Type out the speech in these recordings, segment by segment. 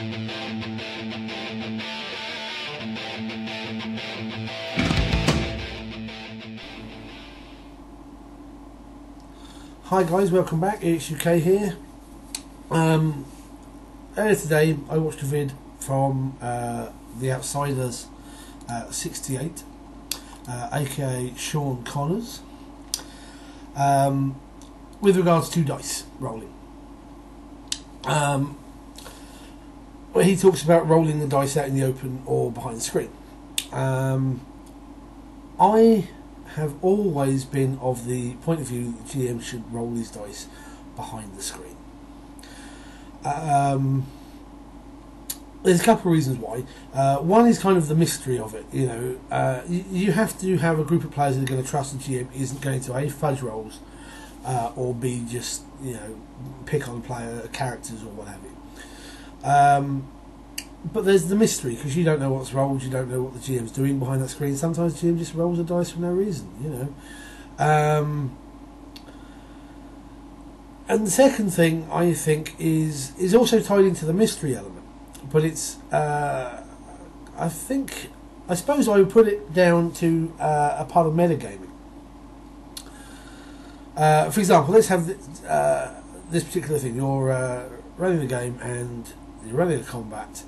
Hi guys, welcome back. It's UK here. Um, earlier today, I watched a vid from uh, the Outsiders uh, 68, uh, aka Sean Connors, um, with regards to dice rolling. Um, where he talks about rolling the dice out in the open or behind the screen. Um, I have always been of the point of view that GM should roll his dice behind the screen. Um, there's a couple of reasons why. Uh, one is kind of the mystery of it. You know, uh, you, you, have to have a group of players that are going to trust the GM isn't going to a fudge rolls uh, or b just you know pick on player characters or what have you. Um, but there's the mystery because you don't know what's rolled, you don't know what the GM's doing behind that screen. Sometimes the GM just rolls a dice for no reason, you know. Um, and the second thing I think is is also tied into the mystery element, but it's uh, I think I suppose I would put it down to uh, a part of metagaming. Uh, for example, let's have this, uh, this particular thing. You're uh, running the game and you're running combat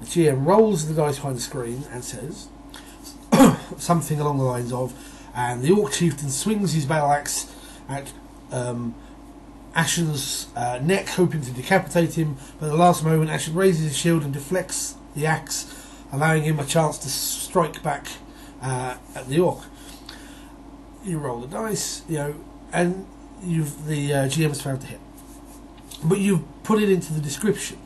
the GM rolls the dice behind the screen and says something along the lines of, and the Orc Chieftain swings his battle axe at um, Ashen's uh, neck, hoping to decapitate him, but at the last moment, Ashen raises his shield and deflects the axe, allowing him a chance to strike back uh, at the Orc. You roll the dice, you know, and you've the uh, GM has found to hit. But you've put it into the description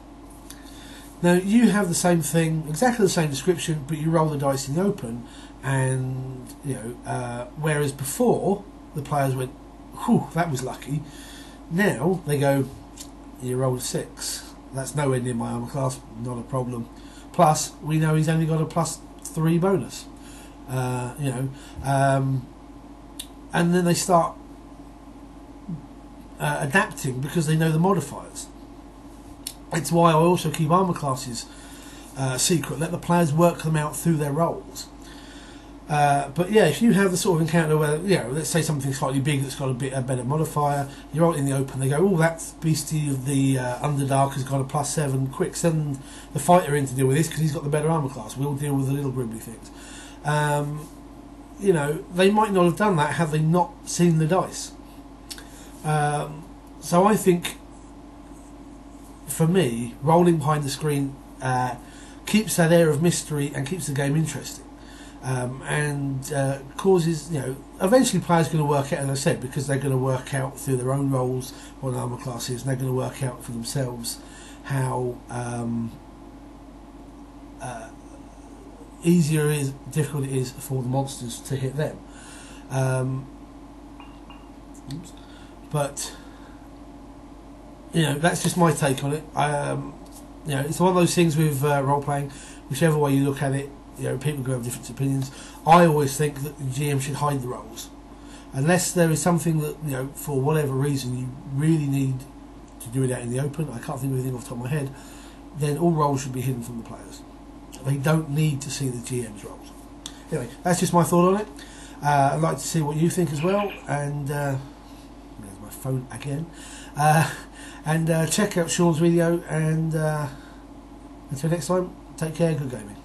now you have the same thing, exactly the same description, but you roll the dice in the open, and you know. Uh, whereas before the players went, "Whew, that was lucky." Now they go, "You rolled six. That's nowhere near my armor class. Not a problem." Plus, we know he's only got a plus three bonus. Uh, you know, um, and then they start uh, adapting because they know the modifiers. It's why I also keep armor classes uh, secret. Let the players work them out through their rolls. Uh, but yeah, if you have the sort of encounter where, you know, let's say something slightly big that's got a bit a better modifier, you're out in the open, they go, oh, that beastie of the uh, Underdark has got a plus seven, quick, send the fighter in to deal with this because he's got the better armour class. We'll deal with the little gribbly things. Um, you know, they might not have done that had they not seen the dice. Um, so I think for me, rolling behind the screen uh, keeps that air of mystery and keeps the game interesting. Um, and uh, causes, you know, eventually players are going to work out, as I said, because they're going to work out through their own rolls what armour classes, and they're going to work out for themselves how um, uh, easier is difficult it is for the monsters to hit them. Um, but you know, that's just my take on it. Um, you know, it's one of those things with uh, role playing. Whichever way you look at it, you know, people can have different opinions. I always think that the GM should hide the rolls, unless there is something that you know, for whatever reason, you really need to do it out in the open. I can't think of anything off the top of my head. Then all rolls should be hidden from the players. They don't need to see the GM's rolls. Anyway, that's just my thought on it. Uh, I'd like to see what you think as well. And uh, there's my phone again. Uh, and uh, check out Sean's video. And uh, until next time, take care. Good gaming.